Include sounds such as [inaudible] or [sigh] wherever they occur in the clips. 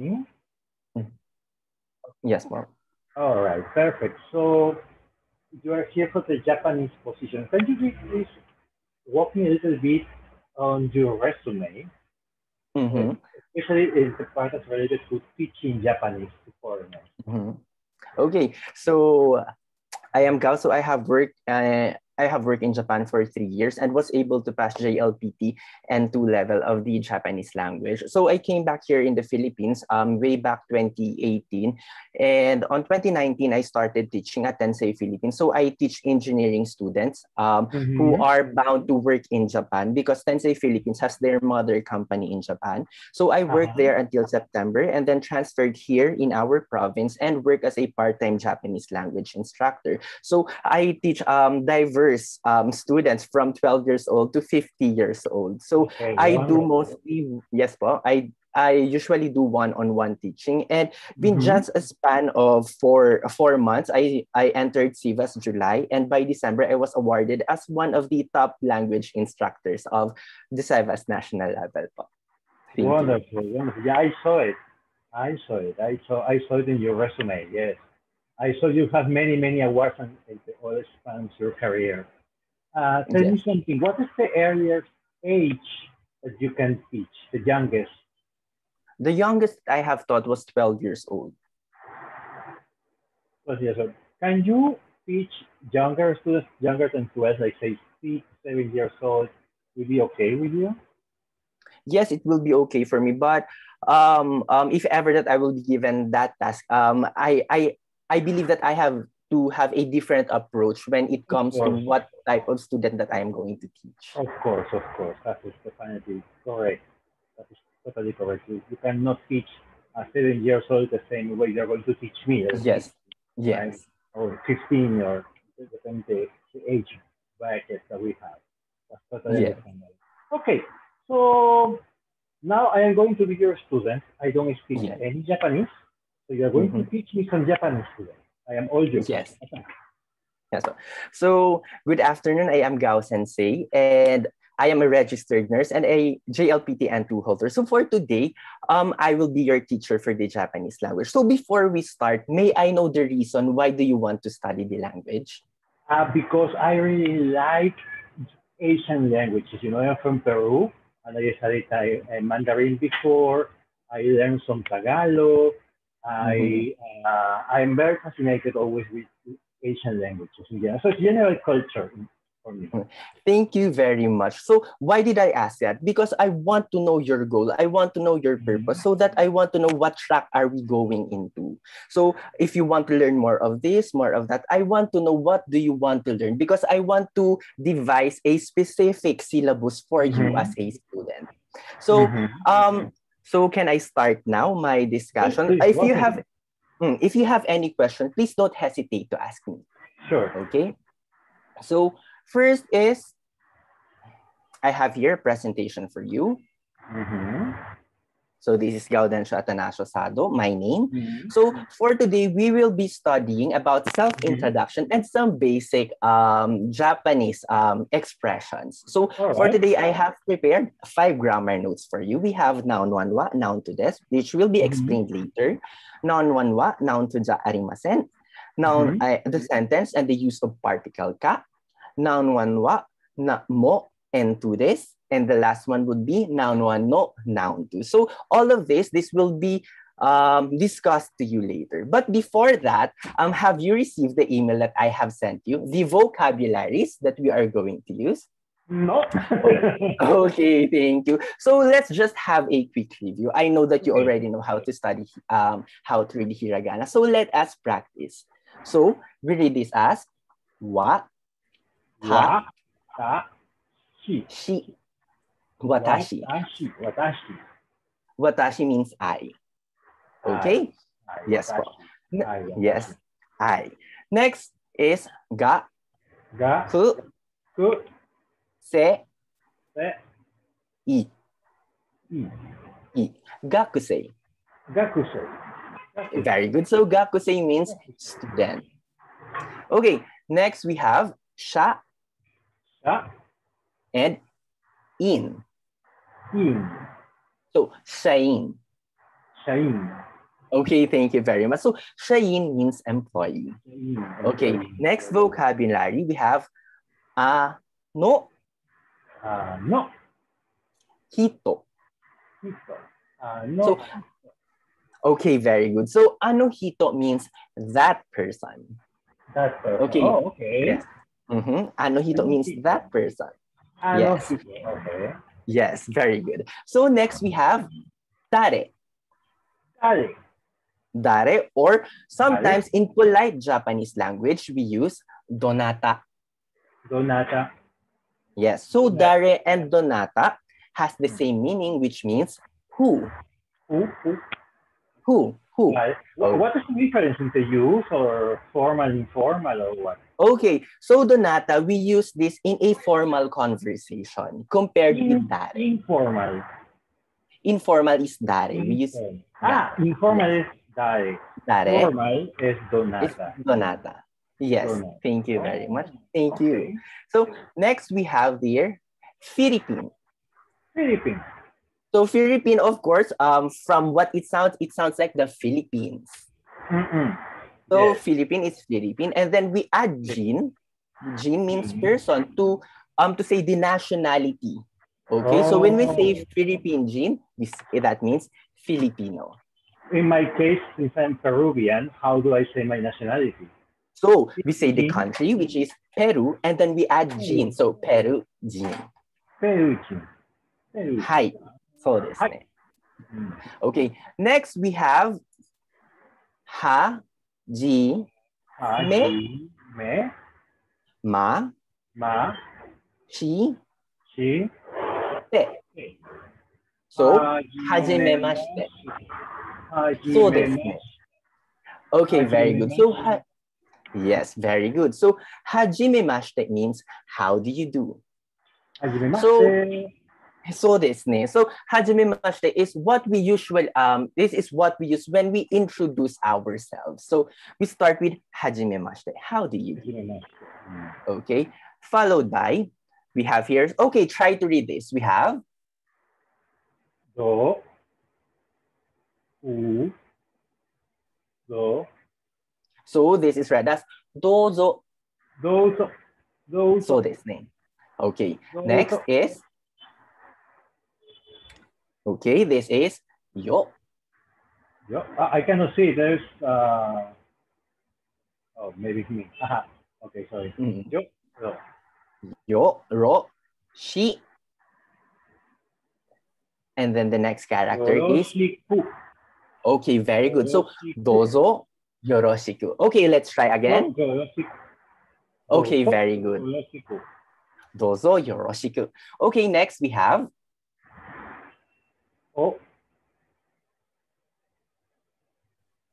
speaking? Yes, ma'am. All right, perfect. So you are here for the Japanese position. Can you please walk me a little bit on your resume? Mm-hmm. Especially in the part that's related to teaching Japanese to foreigners. Mm-hmm. Okay, so I am Gao. So I have worked uh, I have worked in Japan for three years and was able to pass JLPT N2 level of the Japanese language. So I came back here in the Philippines um, way back 2018. And on 2019, I started teaching at Tensei Philippines. So I teach engineering students um, mm-hmm. who are bound to work in Japan because Tensei Philippines has their mother company in Japan. So I worked uh-huh. there until September and then transferred here in our province and work as a part-time Japanese language instructor. So I teach um, diverse um, students from 12 years old to 50 years old. So okay, I do mostly, yes po, I I usually do one-on-one teaching and in mm-hmm. just a span of four four months, I, I entered SIVAS July and by December, I was awarded as one of the top language instructors of the SIVAS national level. Po. wonderful, wonderful. Yeah, I saw it. I saw it. I saw I saw it in your resume. Yes. I saw you have many, many awards and all spans your career. Uh, tell yes. me something. What is the earliest age that you can teach, the youngest? The youngest I have taught was 12 years old. 12 years old. Can you teach younger students, younger than 12, like say six, seven years old? Will be okay with you? Yes, it will be okay for me. But um, um, if ever that I will be given that task, um, I, I I believe that I have to have a different approach when it comes to what type of student that I am going to teach. Of course, of course. That is definitely correct. That is totally correct. You, you cannot teach a seven years old the same way you're going to teach me. Eh? Yes. Yes. Right? Or 15 or depends the age bracket that we have. That's totally yes. Okay. So now I am going to be your student. I don't speak yes. any Japanese. So you're going mm-hmm. to teach me some Japanese today. I am all. Yes. Yes. So good afternoon. I am Gao Sensei, and I am a registered nurse and a JLPT N2 holder. So for today, um, I will be your teacher for the Japanese language. So before we start, may I know the reason why do you want to study the language? Uh, because I really like Asian languages. You know, I'm from Peru, and I studied uh, Mandarin before. I learned some Tagalog. I mm-hmm. uh, I'm very fascinated always with Asian languages Yeah. So it's general culture for me. [laughs] Thank you very much. So why did I ask that? Because I want to know your goal. I want to know your purpose mm-hmm. so that I want to know what track are we going into. So if you want to learn more of this, more of that, I want to know what do you want to learn because I want to devise a specific syllabus for mm-hmm. you as a student. So mm-hmm. um so can I start now my discussion? Please, please, if you have hmm, if you have any question, please don't hesitate to ask me. Sure. Okay. So first is I have here a presentation for you. Mm-hmm. So this is Gaudencio Atanasio Sado, my name. Mm-hmm. So for today, we will be studying about self-introduction mm-hmm. and some basic um, Japanese um, expressions. So right. for today, I have prepared five grammar notes for you. We have noun one wa, noun two this, which will be mm-hmm. explained mm-hmm. later. Noun one wa, noun two ja arimasen. Noun, uh, the sentence and the use of particle ka. Noun one wa, na mo, and to this and the last one would be noun one, no, noun two. So all of this, this will be um, discussed to you later. But before that, um, have you received the email that I have sent you, the vocabularies that we are going to use? No. [laughs] okay, thank you. So let's just have a quick review. I know that you already know how to study, um, how to read hiragana. So let us practice. So we read this as wa, ha, ha, shi. shi. Watashi. Watashi. Watashi. Watashi means I. Okay? I. Yes. I. Yes. I. Next is ga. Ga. Ku. Ku. Se. Se. I. I. I. Gakusei. Gakusei. Very good. So gakusei means student. Okay. Next we have sha. Sha. And in. In. So, saying. Shain. Okay, thank you very much. So, Shain means employee. Okay, next vocabulary we have ano Uh, no. hito. Hito. Uh, no. So, Okay, very good. So, ano hito means that person. That's perfect. okay. Oh, okay. Yes. Mhm. Ano hito means that person. Ah, Yes. hito. Okay. Yes, very good. So, next we have dare. Dale. Dare or sometimes in polite Japanese language, we use donata. Donata. Yes. So, dare and donata has the hmm. same meaning, which means who, Who? Who? who, who. Dale. Oh. What is the difference into use or formal, informal, or what? Okay, so donata, we use this in a formal conversation compared with In- dare. Informal. Informal is dare. We use. Ah, informal is dale. dare Formal is donata. donata. Yes, Donata. thank you very much. Thank you. So next we have there Philippine. Philippines. So Philippine, of course, um, from what it sounds, it sounds like the Philippines. Mm-mm. So Yes. Philippine is Philippine, and then we add Jin. Jin means Mhm. person to um to say the nationality. Okay, so when we say Oh. Philippine Jin, we say that means Filipino. In my case, since I'm Peruvian, how do I say my nationality? So we say the country, which is Peru, and then we add Jin. So Peru Jin. Peruvian. Peruvian. Hi. So this. Okay. Next we have Ha, Ji, Ah, Me. me, Ma, ma, Chi, shi, Te. te. So Hajime hajimemashite. So desu. Okay, very good. So ha- yes, very good. So hajime mashite means how do you do? Hajime So- this ne. So hajime mashite is what we usually um this is what we use when we introduce ourselves. So we start with hajime mashite. How do you do? Hajime mashite. Mm. Okay. Followed by we have here. Okay, try to read this. We have Do, u, do, so this is read as dozo. dozo, dozo, So this name. Okay. Next is okay. This is yo. Yo, I cannot see. There's uh. Oh, maybe me. Aha. Okay, sorry. Mm. Yo, yo. Yo, ro, shi. And then the next character is Yoroshiku. okay, very good. So dozo yoroshiku. Okay, let's try again. Yoroshiku. Okay, very good. yoroshiku. Dozo yoroshiku. Okay, next we have Oh,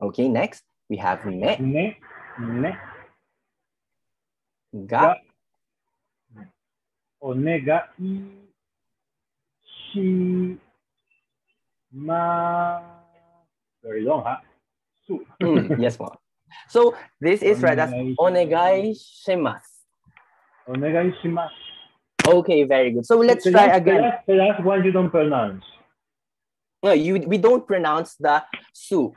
okay, next we have ne. ne, ne, ga, onega, i, shi, ma. Very long, huh? Su. Mm, [laughs] yes, ma'am. So this is read as onegai shimasu. Onegai shimasu. Okay, very good. So let's The try last- again. The last, the last one you don't pronounce. No, you we don't pronounce the su,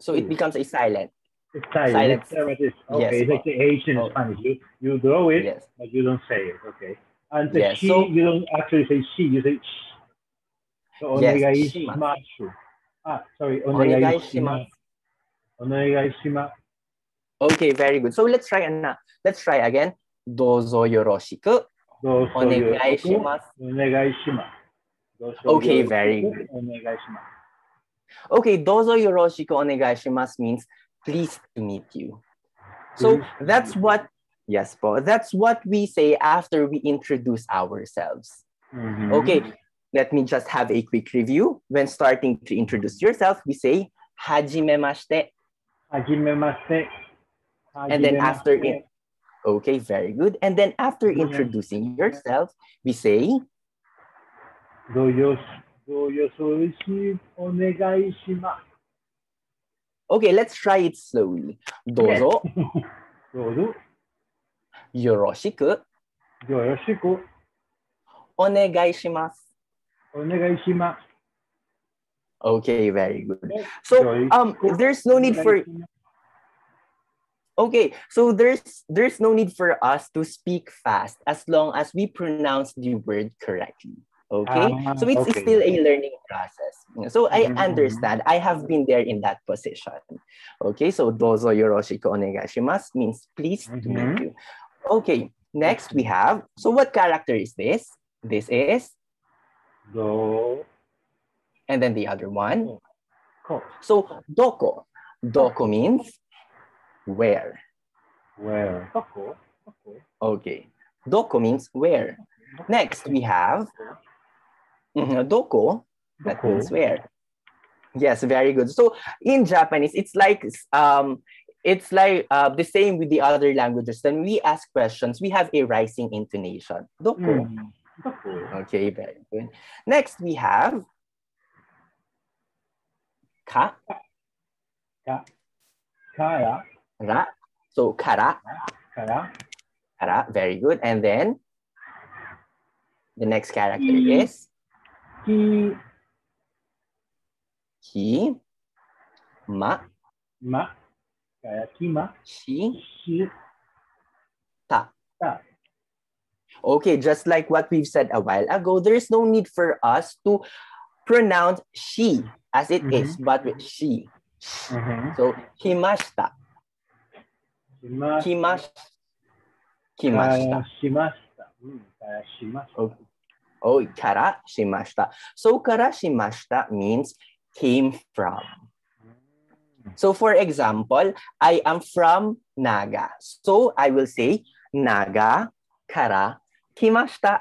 so it becomes a silent. It's silent. Silence. It's, uh, okay, Yes, it's like the H in Oh. Spanish. You, you draw it, Yes. but you don't say it. Okay. And the Yes, she, so- you don't actually say she, you say sh. So Yes, onegai shimasu. shimasu. Ah, sorry. Onegai Onegai shimasu. shimasu. Onegai shimasu. Okay, very good. So let's try and let's try again. Dozo yoroshiku. Onegai yoroshiku. shimasu. Onegai shimasu. Okay, very good. Okay, dozo yoroshiku onegai shimasu means pleased to meet you. So that's what yes, po. That's what we say after we introduce ourselves. Mhm. Okay, let me just have a quick review. When starting to introduce yourself, we say hajimemashite. Hajimemashite. And then after it, okay, very good. And then after introducing yourself, we say どうよ、どうよそうしお願いします。 Okay, let's try it slowly. Dozo [laughs] どうぞ、 yoroshiku よろしく onegai shimasu. お願いします。 Okay, very good. So um there's no need for Okay, so there's there's no need for us to speak fast as long as we pronounce the word correctly. Okay, Ah, so it's okay. still a learning process. So I Mhm. understand. I have been there in that position. Okay, so dozo yoroshiku onegaishimasu means pleased to meet you. Okay, next we have. So what character is this? This is, Do, and then the other one. ko, So doko. Doko means where. where? Doko, doko, Okay. Doko means where. Next, we have mhm, doko. That Doko. means where. Yes, very good. So in Japanese, it's like um, it's like uh, the same with the other languages. When we ask questions, we have a rising intonation. Doko. Mm, Doko. Okay, very good. Next, we have ka, Ka. Kara, ra. So kara, kara, kara. Very good. And then the next character Ki. is ki, ki, ma, ma, kaya kima, shi, shi, ta. ta. Okay, just like what we've said a while ago, there's no need for us to pronounce she as it is, but with she. Mhm. So, himashita, Shimasu, himash, kaya himashita. shimashita. Mm, kaya shimashita. Okay. Oh, kara shimashita. So, kara shimashita means came from. So, for example, I am from Naga. So, I will say Naga kara kimashita.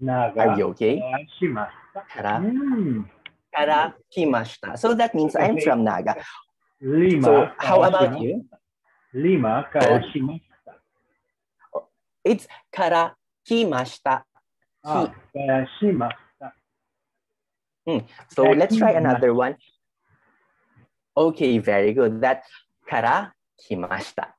Naga, Are you okay? kaya. Kara Mm. kara kimashita. So, that means I'm Okay. from Naga. Lima, So, how about you? Lima, kaya Oh. shimashita. It's kara kimashita. Ah, kaya shimashita. So let's try another one. Okay, very good. That kara kimashita.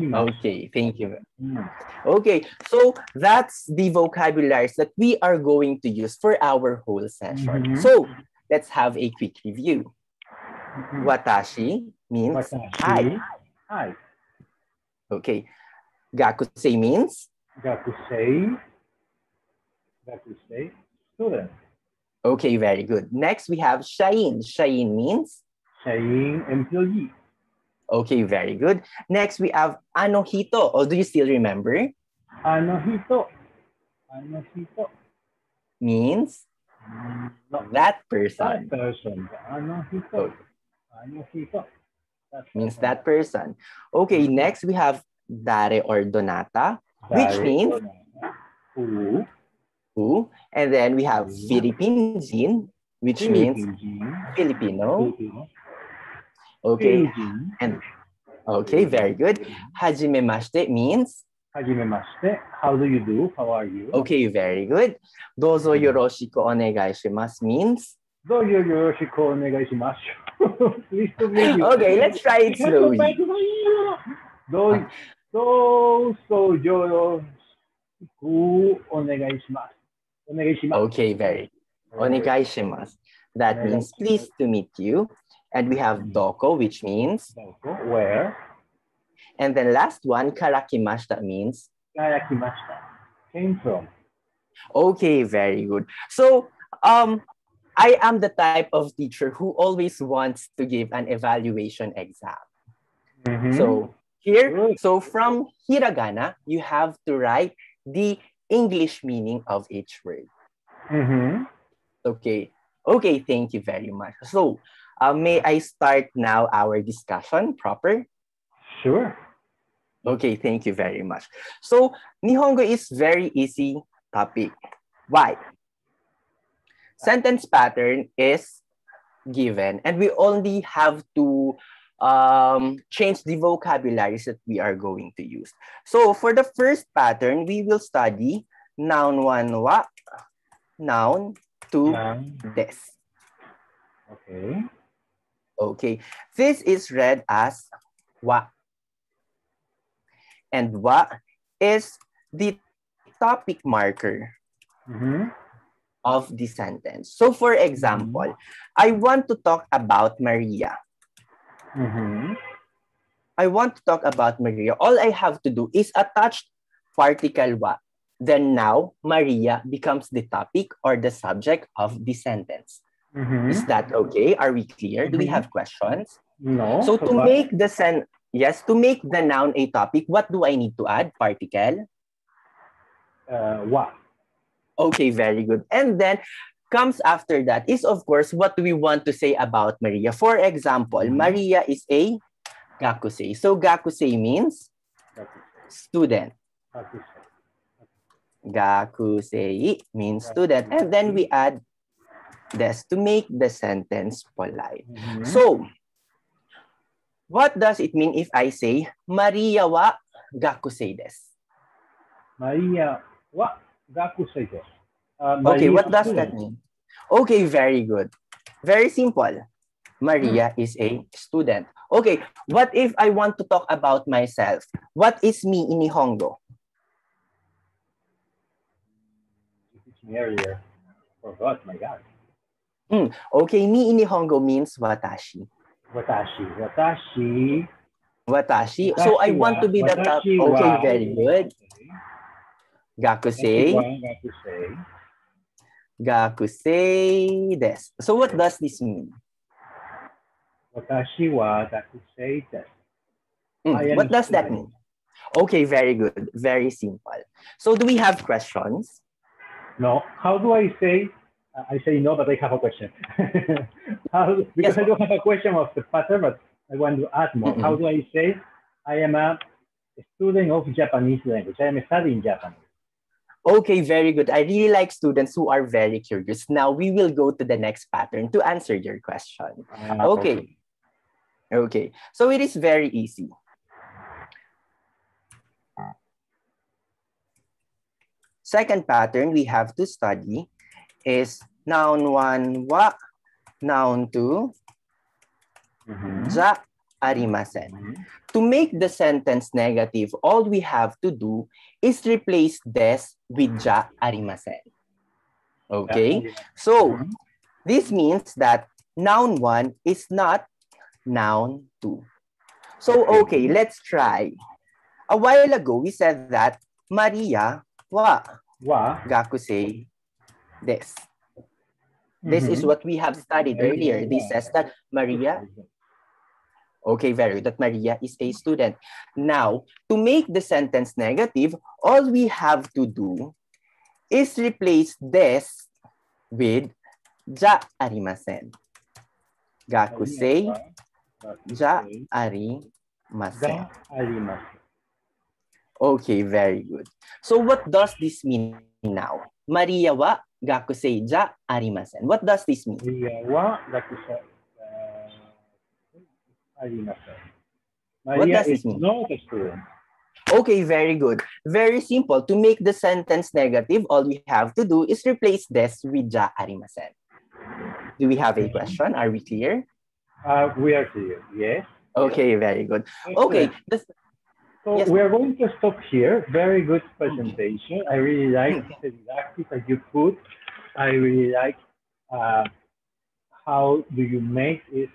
Okay, thank you. Mm. Okay, so that's the vocabularies that we are going to use for our whole session. Mhm. So let's have a quick review. Mhm. Watashi means Watashi. hi. Hi. Okay. Gakusei means Gakusei. Gakusei. Student. okay, very good. Next we have shain. Shain means Saying employee. okay, very good. Next we have anohito. Oh, do you still remember? Anohito. Anohito. Means Mm, No, that that person. person. Anohito. Okay. Anohito. That Means that person. Okay, next we have dare or donata, which means. Who? who, and then we have Filipinjin, which means Filipino. Filipino. Okay, and okay, very good. Hajimemashite means Hajimemashite. How do you do? How are you? okay, very good. Dozo yoroshiku onegai shimasu means Do you yoroshiku onegaishimasu. [laughs] Please to meet you. okay. Let's try it slowly. Do, so yoroshiku onegaishimasu. Onegaishimasu. Okay, very onegai shimasu. That means pleased to meet you. And we have doko, which means, Doko. Where? and then last one, karakimashita means Kayakimashita. Came from. Okay, very good. So, um, I am the type of teacher who always wants to give an evaluation exam. Mhm. So here, so from hiragana, you have to write the English meaning of each word. Mhm. Okay. Okay, thank you very much. So, uh, may I start now our discussion proper? Sure. Okay, thank you very much. So, Nihongo is very easy topic. Why? Sentence pattern is given and we only have to um, change the vocabularies that we are going to use. So, for the first pattern, we will study noun one wa, noun two des. Okay. Okay, this is read as wa. And wa is the topic marker. Mhm. of the sentence. So for example, I want to talk about Maria. Mhm. I want to talk about Maria. All I have to do is attach particle wa. Then now, Maria becomes the topic or the subject of the sentence. Mhm. Is that okay? Are we clear? Do we Mhm. have questions? No. So to but- make the sen yes, to make the noun a topic, what do I need to add? Particle. uh, wa. Okay, very good. And then comes after that is of course what we want to say about Maria. For example, Mhm. Maria is a gakusei. So gakusei means student. Gakusei means student. And then we add this to make the sentence polite. Mhm. So, what does it mean if I say Maria wa gakusei desu? Maria wa gakusei desu. Uh, Okay, what does that mean? Okay, very good. Very simple. Maria is a student. Okay, what if I want to talk about myself? What is me in Nihongo? You teach me earlier. Forgot, my God. Okay, me in Nihongo means watashi. Watashi. Watashi. Watashi. So I want to be the top. Okay, wa- very good. Gakusei. gakusei. Gakusei desu. So what does this mean? Watashi wa gakusei desu. Hmm, am what does that mean? Okay, very good. Very simple. So do we have questions? No. How do I say? I say no, but I have a question. [laughs] How, because Yes. I don't have a question of the pattern, but I want to add more. Mhm. How do I say? I am a student of Japanese language. I am studying Japanese. Okay, very good. I really like students who are very curious. Now we will go to the next pattern to answer your question. Ah, Okay. Okay. So it is very easy. Second pattern we have to study is noun one wa, noun two Mhm. ja arimasen. Mhm. To make the sentence negative, all we have to do is replace des with ja arimasen. Okay? So, Mhm. this means that noun one is not noun two. So, okay, let's try. A while ago, we said that Maria wa Wa. gakusei des. This is Mhm. what we have studied earlier. This says that Maria, okay, very good, that Maria is a student. Now, to make the sentence negative, all we have to do is replace des with ja arimasen. Gakusei ja arimasen. Okay, very good. So what does this mean now? Maria wa gakusei ja arimasen. What does this mean? Maria wa gakusei arimasu. What does this is mean? not a student. Okay, very good. Very simple. To make the sentence negative, all we have to do is replace des with ja arimasen. Do we have a question? Are we clear? Uh, we are clear. Yes. Okay, very good. Okay. So Yes. we are going to stop here. Very good presentation. I really like the didactic that you put. I really like uh, how do you make it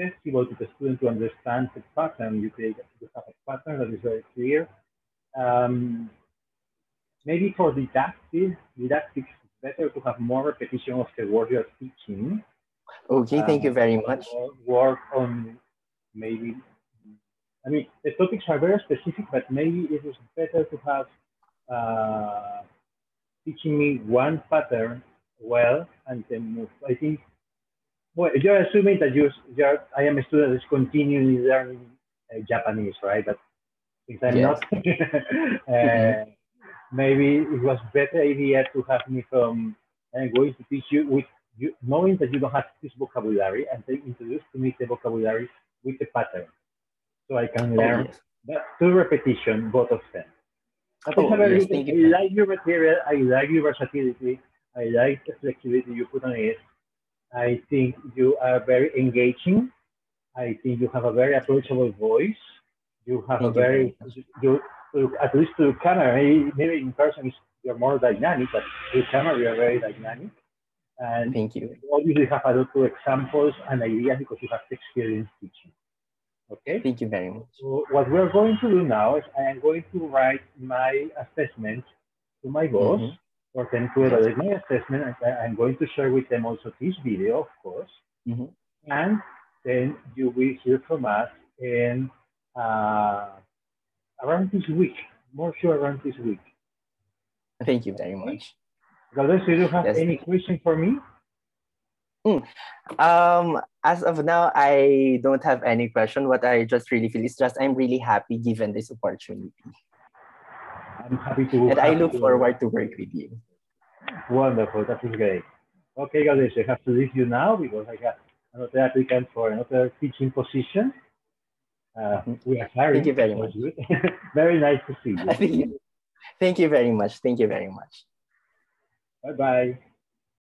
accessible to the student to understand the pattern. You create you have a pattern that is very clear. Um, maybe for didactic, didactic it's better to have more repetition of the word you're teaching. okay, thank you Um, very much. Work on maybe, I mean, the topics are very specific, but maybe it is better to have uh, teaching me one pattern well and then move. I think, well, you're assuming that you, you're, I am a student that's continually learning uh, Japanese, right? But since I'm Yes. not, [laughs] uh, maybe it was better idea to have me from, I'm going to teach you with you, knowing that you don't have this vocabulary and then introduce to me the vocabulary with the pattern. So I can Oh, learn yes. that through repetition, both of them. But Oh, a very yes, I you. like your material. I like your versatility. I like the flexibility you put on it. I think you are very engaging. I think you have a very approachable voice. You have Thank a very, you, you, at least to camera, maybe, in person you're more dynamic, but to camera, you're very dynamic. And Thank you. obviously have a lot of examples and ideas because you have experience teaching. Okay? Thank you very much. So what we're going to do now is I am going to write my assessment to my boss Mhm. For them to evaluate my assessment. I- I'm going to share with them also this video, of course. Mhm. And then you will hear from us in uh, around this week, more sure around this week. Thank you very much. Galdés, do you have Yes. any question for me? Um, as of now, I don't have any question. What I just really feel is just I'm really happy given this opportunity. I'm happy to. And I look you. forward to work with you. Wonderful, that is great. Okay, Galdés, I have to leave you now because I have another applicant for another teaching position. Uh, we are hiring. Thank you very much. [laughs] very nice to see you. [laughs] Thank you. Thank you very much. Thank you very much. Bye bye.